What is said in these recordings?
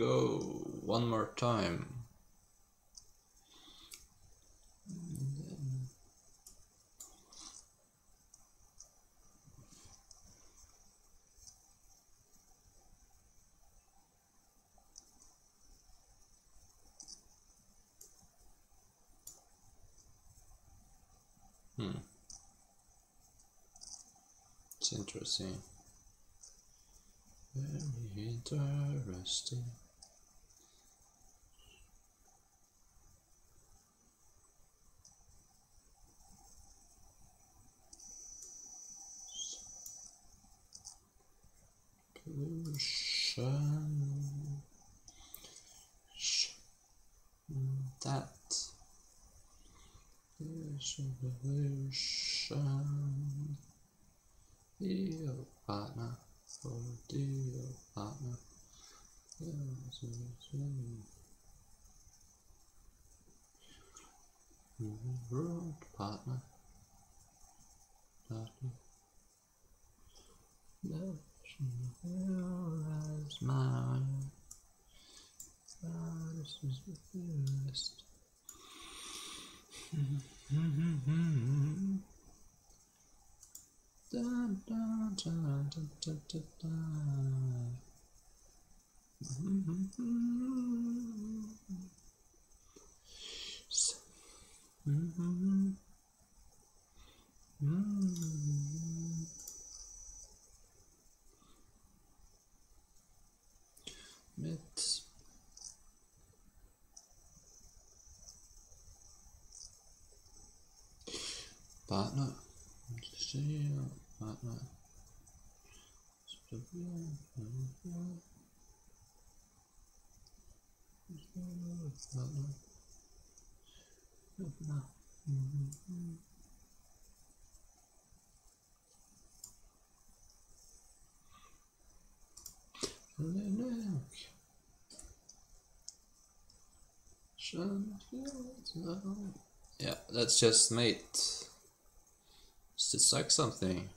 go one more time. Hmm. It's interesting. Very interesting. That. Pollution. Deal partner. For deal partner. Road partner. Partner. Hell mine. This is the dun, dun, dun, dun, dun, dun. Mit partner, Steel partner, partner, partner. Yeah, that's just mate. To suck something.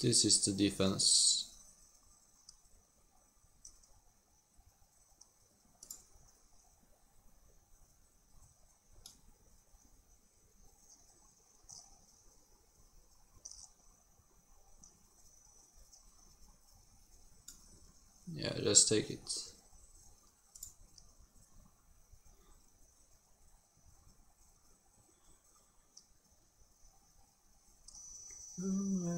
This is the defense. Yeah, just take it. Mm,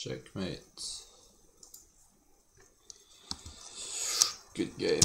Checkmate. Good game.